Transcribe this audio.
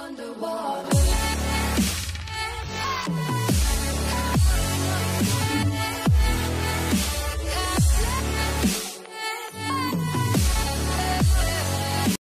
Underwater.